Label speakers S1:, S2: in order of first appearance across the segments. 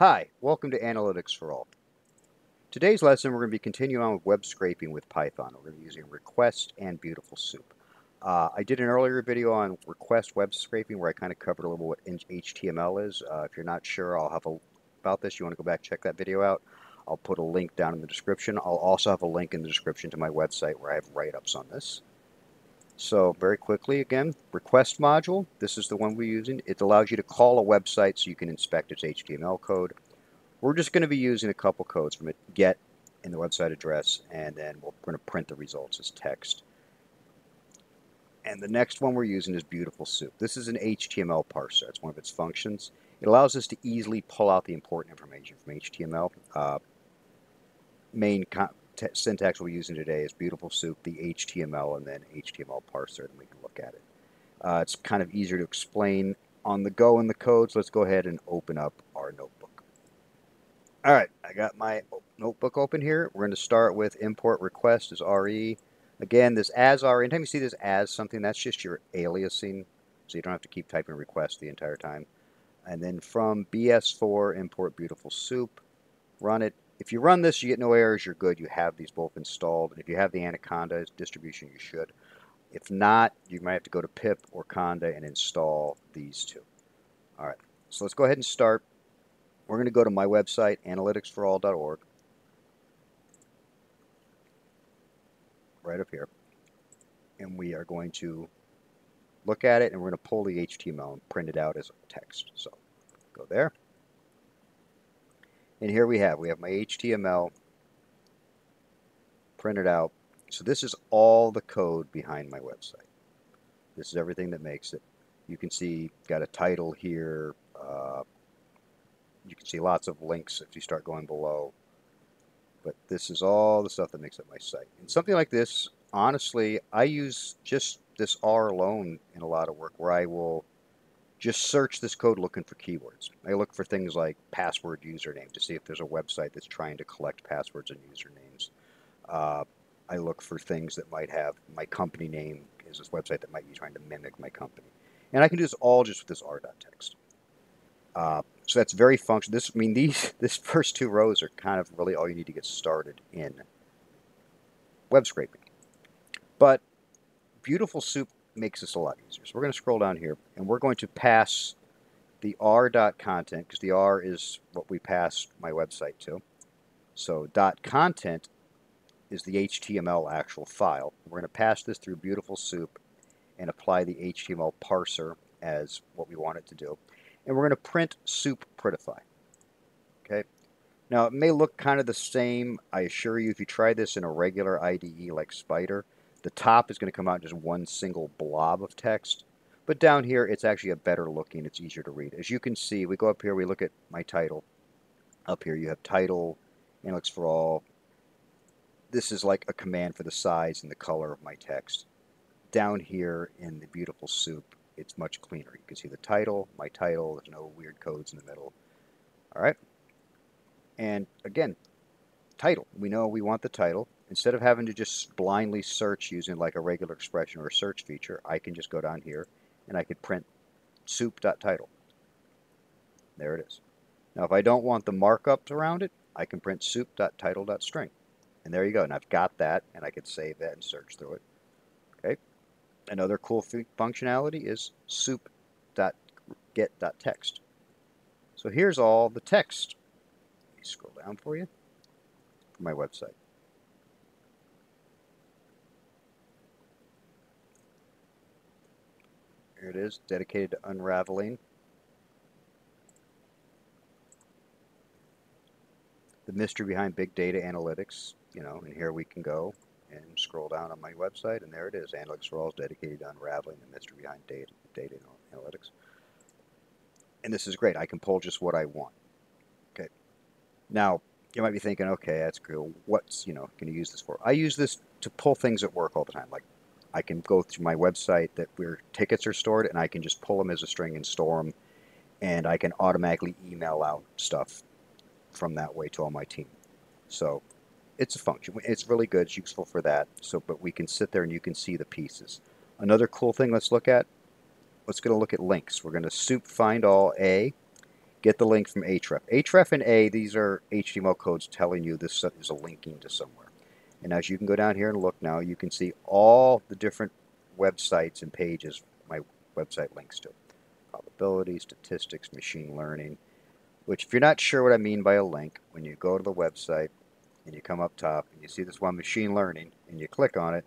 S1: Hi, welcome to Analytics for All. Today's lesson, we're going to be continuing on with web scraping with Python. We're going to be using Request and Beautiful Soup. Uh, I did an earlier video on Request web scraping where I kind of covered a little bit what HTML is. Uh, if you're not sure I'll have a, about this, you want to go back check that video out. I'll put a link down in the description. I'll also have a link in the description to my website where I have write-ups on this. So very quickly, again, request module. This is the one we're using. It allows you to call a website so you can inspect its HTML code. We're just going to be using a couple codes from it, get in the website address, and then we're going to print the results as text. And the next one we're using is Beautiful Soup. This is an HTML parser. It's one of its functions. It allows us to easily pull out the important information from HTML. Uh, main syntax we're using today is Beautiful Soup, the HTML, and then HTML parser, and we can look at it. Uh, it's kind of easier to explain on the go in the code, so let's go ahead and open up our notebook. All right, I got my notebook open here. We're going to start with import request as RE. Again, this as RE, anytime you see this as something, that's just your aliasing, so you don't have to keep typing request the entire time. And then from BS4, import beautiful soup, run it, if you run this, you get no errors, you're good. You have these both installed. And if you have the Anaconda distribution, you should. If not, you might have to go to pip or conda and install these two. All right, so let's go ahead and start. We're going to go to my website, analyticsforall.org. Right up here. And we are going to look at it, and we're going to pull the HTML and print it out as text. So go there. And here we have, we have my HTML printed out. So this is all the code behind my website. This is everything that makes it. You can see, got a title here. Uh, you can see lots of links if you start going below. But this is all the stuff that makes up my site. And something like this, honestly, I use just this R alone in a lot of work where I will just search this code looking for keywords. I look for things like password username to see if there's a website that's trying to collect passwords and usernames. Uh, I look for things that might have my company name is this website that might be trying to mimic my company. And I can do this all just with this r.text. Uh, so that's very functional. This, I mean, these this first two rows are kind of really all you need to get started in web scraping. But Beautiful Soup makes this a lot easier. So we're going to scroll down here, and we're going to pass the r.content, because the r is what we pass my website to. So dot .content is the HTML actual file. We're going to pass this through Beautiful Soup and apply the HTML parser as what we want it to do. And we're going to print soup prettify. Okay. Now it may look kind of the same. I assure you, if you try this in a regular IDE like Spyder, the top is going to come out just one single blob of text. But down here, it's actually a better looking. It's easier to read. As you can see, we go up here, we look at my title. Up here, you have title, Analytics for All. This is like a command for the size and the color of my text. Down here in the beautiful soup, it's much cleaner. You can see the title, my title. There's no weird codes in the middle. All right. And again, title. We know we want the title. Instead of having to just blindly search using like a regular expression or a search feature, I can just go down here and I could print soup.title. There it is. Now if I don't want the markups around it, I can print soup.title.string. And there you go. And I've got that and I can save that and search through it. Okay. Another cool functionality is soup.get.text. So here's all the text. Let me scroll down for you for my website. Here it is, dedicated to unraveling. The mystery behind big data analytics, you know, and here we can go and scroll down on my website, and there it is. Analytics for All is dedicated to unraveling the mystery behind data, data analytics. And this is great. I can pull just what I want. Okay. Now, you might be thinking, okay, that's cool. What's, you know, going to use this for? I use this to pull things at work all the time, like I can go through my website that where tickets are stored and I can just pull them as a string and store them and I can automatically email out stuff from that way to all my team. So it's a function. It's really good. It's useful for that. So, but we can sit there and you can see the pieces. Another cool thing let's look at. Let's going to look at links. We're going to soup find all A get the link from href. href and A, these are HTML codes telling you this is a linking to somewhere. And as you can go down here and look now, you can see all the different websites and pages my website links to. Probability, statistics, machine learning, which if you're not sure what I mean by a link, when you go to the website and you come up top and you see this one machine learning and you click on it,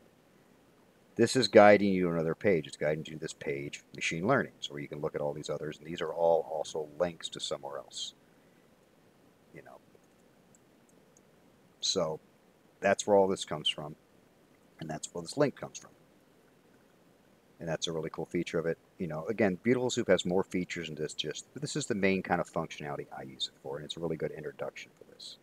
S1: this is guiding you to another page. It's guiding you to this page, machine learning, so where you can look at all these others, and these are all also links to somewhere else. You know. So that's where all this comes from, and that's where this link comes from. And that's a really cool feature of it. You know, again, Beautiful Soup has more features than this just, but this is the main kind of functionality I use it for, and it's a really good introduction for this.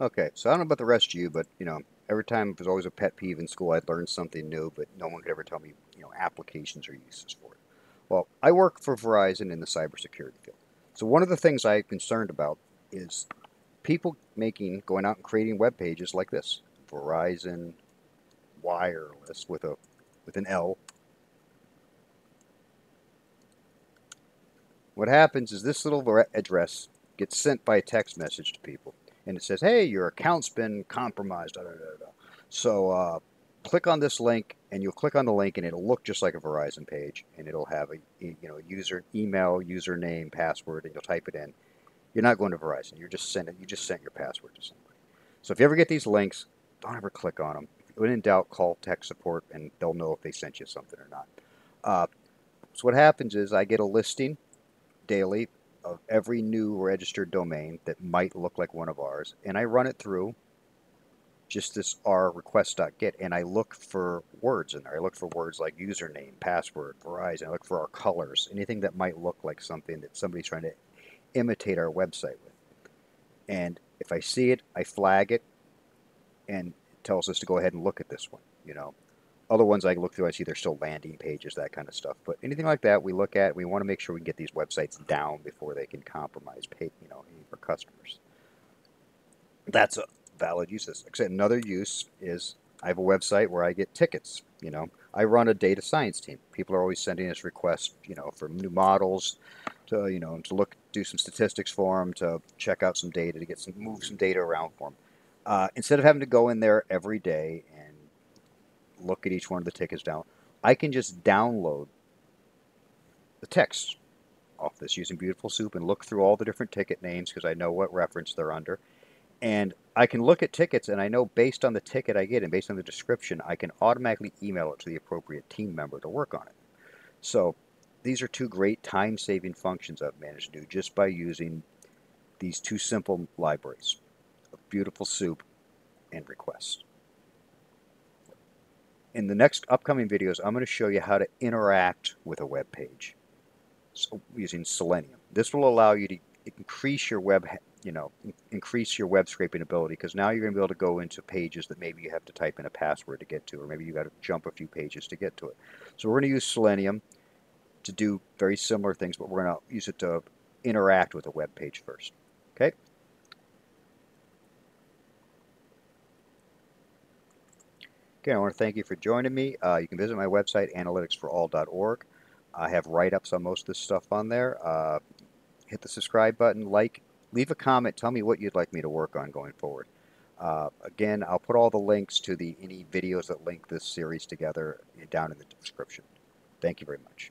S1: Okay, so I don't know about the rest of you, but, you know, every time it was always a pet peeve in school. I'd learn something new, but no one could ever tell me, you know, applications or uses for it. Well, I work for Verizon in the cybersecurity field. So one of the things I'm concerned about is people making, going out and creating web pages like this. Verizon Wireless with a with an L. What happens is this little address gets sent by a text message to people and it says, hey, your account's been compromised. Da, da, da, so uh, click on this link, and you'll click on the link, and it'll look just like a Verizon page, and it'll have a you know user email, username, password, and you'll type it in. You're not going to Verizon. You're just sending. You just sent your password to somebody. So if you ever get these links, don't ever click on them. When in doubt, call tech support, and they'll know if they sent you something or not. Uh, so what happens is I get a listing daily of every new registered domain that might look like one of ours, and I run it through just this r request.get, and I look for words in there. I look for words like username, password, Verizon. I look for our colors, anything that might look like something that somebody's trying to imitate our website with. And if I see it, I flag it, and it tells us to go ahead and look at this one. You know, other ones I look through, I see they're still landing pages, that kind of stuff. But anything like that, we look at. We want to make sure we get these websites down before they can compromise, pay, you know, our customers. That's a valid use. Except another use is I have a website where I get tickets. You know, I run a data science team. People are always sending us requests, you know, for new models, to you know, to look, do some statistics for them, to check out some data, to get some move some data around for them. Uh, instead of having to go in there every day and look at each one of the tickets down. I can just download the text off this using Beautiful Soup and look through all the different ticket names because I know what reference they're under. And I can look at tickets and I know based on the ticket I get and based on the description, I can automatically email it to the appropriate team member to work on it. So these are two great time-saving functions I've managed to do just by using these two simple libraries, Beautiful Soup and Request in the next upcoming videos, I'm going to show you how to interact with a web page using Selenium. This will allow you to increase your web, you know, increase your web scraping ability because now you're going to be able to go into pages that maybe you have to type in a password to get to, or maybe you got to jump a few pages to get to it. So we're going to use Selenium to do very similar things, but we're going to use it to interact with a web page first. Okay. Again, I want to thank you for joining me. Uh, you can visit my website, analyticsforall.org. I have write-ups on most of this stuff on there. Uh, hit the subscribe button, like, leave a comment, tell me what you'd like me to work on going forward. Uh, again, I'll put all the links to the any videos that link this series together down in the description. Thank you very much.